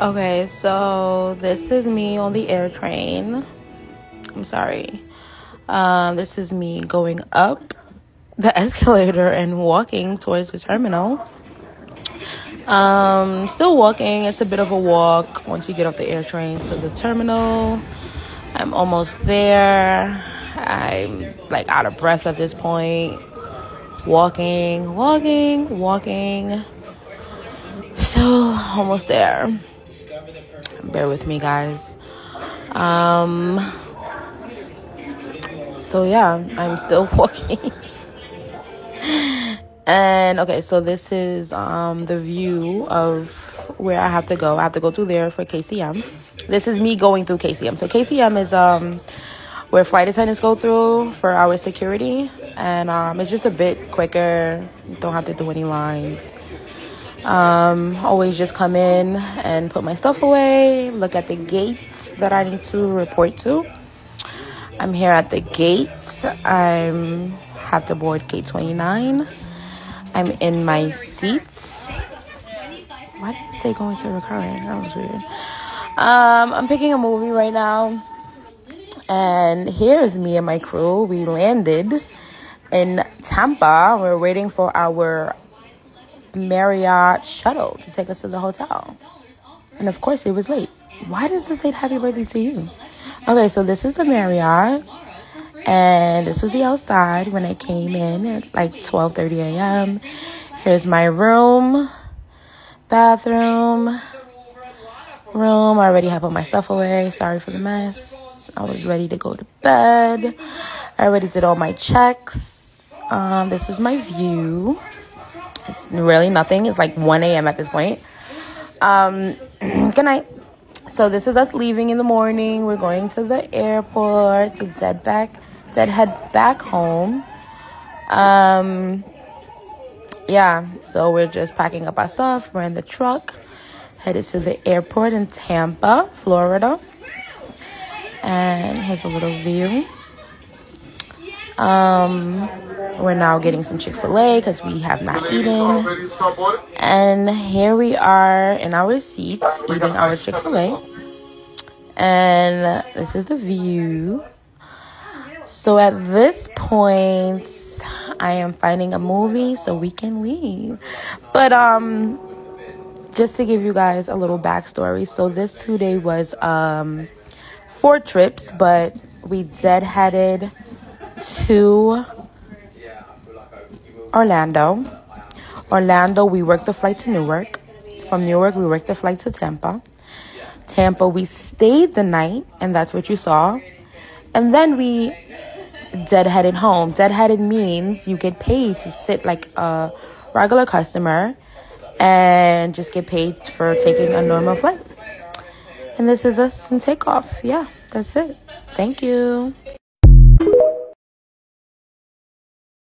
Okay, so this is me on the air train. I'm sorry. Um, this is me going up the escalator and walking towards the terminal. Um, still walking. It's a bit of a walk once you get off the air train to the terminal. I'm almost there. I'm like out of breath at this point. Walking, walking, walking. Still almost there. Bear with me, guys. Um, so yeah, I'm still walking. and okay, so this is um the view of where I have to go. I have to go through there for KCM. This is me going through KCM. So KCM is um where flight attendants go through for our security, and um, it's just a bit quicker. don't have to do any lines. Um, always just come in and put my stuff away, look at the gates that I need to report to. I'm here at the gate. I'm have to board gate 29. I'm in my seats. Why did it say going to recurring? That was weird. Um, I'm picking a movie right now. And here's me and my crew. We landed in Tampa. We're waiting for our Marriott shuttle to take us to the hotel. And of course, it was late. Why does it say happy birthday to you? Okay, so this is the Marriott. And this was the outside when I came in at like 12:30 a.m. Here's my room, bathroom, room. I already have put my stuff away. Sorry for the mess. I was ready to go to bed. I already did all my checks. Um, this is my view. It's really nothing. It's like 1 a.m. at this point. Um, good night. So this is us leaving in the morning. We're going to the airport to dead back, dead head back home. Um, yeah. So we're just packing up our stuff. We're in the truck, headed to the airport in Tampa, Florida. And here's a little view. Um, we're now getting some Chick fil A because we have not eaten. And here we are in our seats eating our Chick fil A. And this is the view. So at this point, I am finding a movie so we can leave. But, um, just to give you guys a little backstory. So this two day was, um, four trips, but we dead headed to Orlando. Orlando, we worked the flight to Newark. From Newark, we worked the flight to Tampa. Tampa, we stayed the night, and that's what you saw. And then we deadheaded home. Deadheaded means you get paid to sit like a regular customer and just get paid for taking a normal flight. And this is us in takeoff. Yeah, that's it. Thank you.